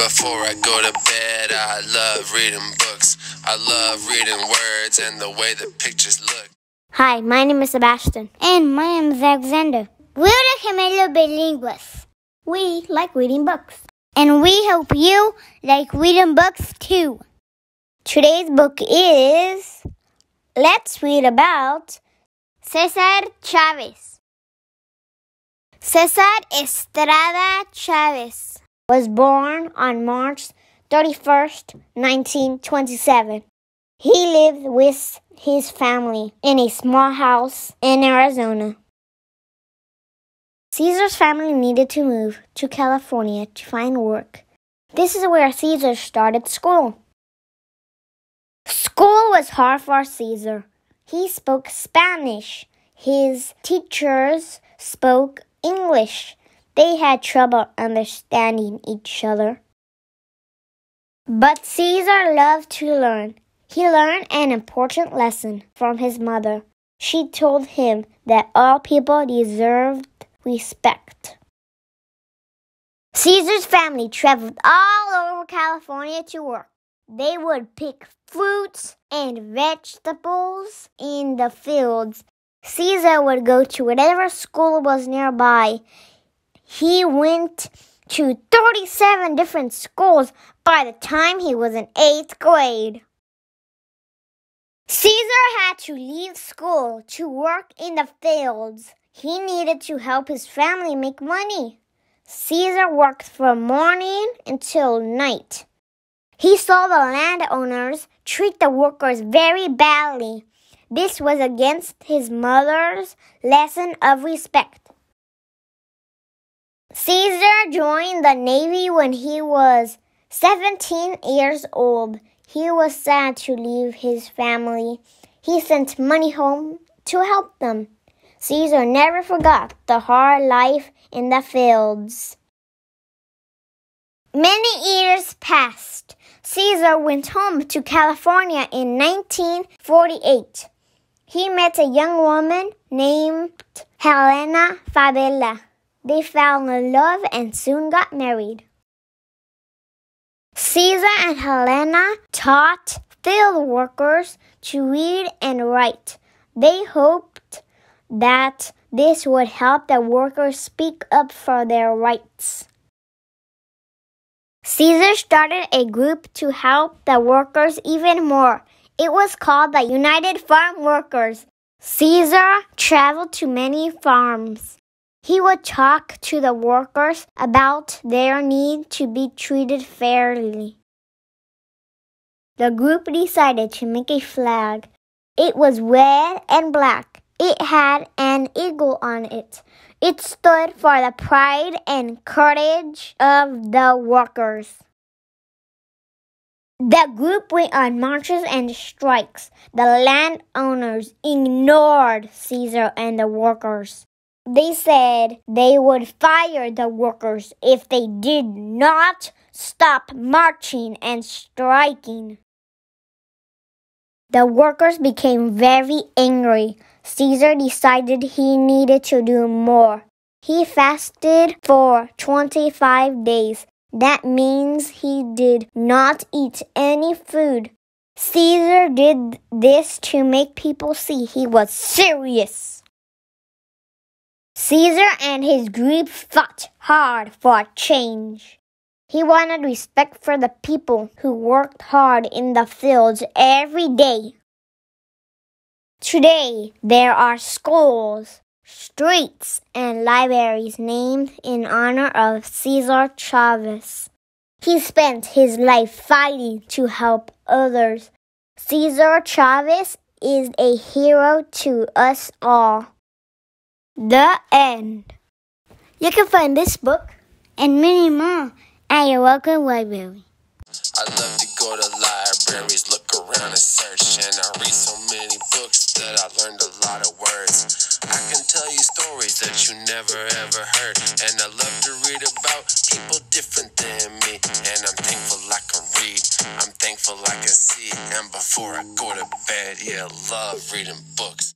Before I go to bed, I love reading books. I love reading words and the way the pictures look. Hi, my name is Sebastian. And my name is Alexander. We're the Gemelos Bilingües. We like reading books. And we hope you like reading books too. Today's book is Let's read about Cesar Chavez. Cesar Estrada Chavez was born on March 31st, 1927. He lived with his family in a small house in Arizona. Cesar's family needed to move to California to find work. This is where Cesar started school. School was hard for Cesar. He spoke Spanish. His teachers spoke English. They had trouble understanding each other. But Cesar loved to learn. He learned an important lesson from his mother. She told him that all people deserved respect. Cesar's family traveled all over California to work. They would pick fruits and vegetables in the fields. Cesar would go to whatever school was nearby. He went to 37 different schools by the time he was in eighth grade. Cesar had to leave school to work in the fields. He needed to help his family make money. Cesar worked from morning until night. He saw the landowners treat the workers very badly. This was against his mother's lesson of respect. Cesar joined the Navy when he was 17 years old. He was sad to leave his family. He sent money home to help them. Cesar never forgot the hard life in the fields. Many years passed. Cesar went home to California in 1948. He met a young woman named Helena Fabela. They fell in love and soon got married. Cesar and Helena taught field workers to read and write. They hoped that this would help the workers speak up for their rights. Cesar started a group to help the workers even more. It was called the United Farm Workers. Cesar traveled to many farms. He would talk to the workers about their need to be treated fairly. The group decided to make a flag. It was red and black. It had an eagle on it. It stood for the pride and courage of the workers. The group went on marches and strikes. The landowners ignored Cesar and the workers. They said they would fire the workers if they did not stop marching and striking. The workers became very angry. Cesar decided he needed to do more. He fasted for 25 days. That means he did not eat any food. Cesar did this to make people see he was serious. Cesar and his group fought hard for change. He wanted respect for the people who worked hard in the fields every day. Today, there are schools, streets, and libraries named in honor of Cesar Chavez. He spent his life fighting to help others. Cesar Chavez is a hero to us all. The end. You can find this book and many more at your local library. I love to go to libraries, look around and search, and I read so many books that I learned a lot of words. I can tell you stories that you never ever heard, and I love to read about people different than me. And I'm thankful I can read, I'm thankful I can see, and before I go to bed, yeah, love reading books.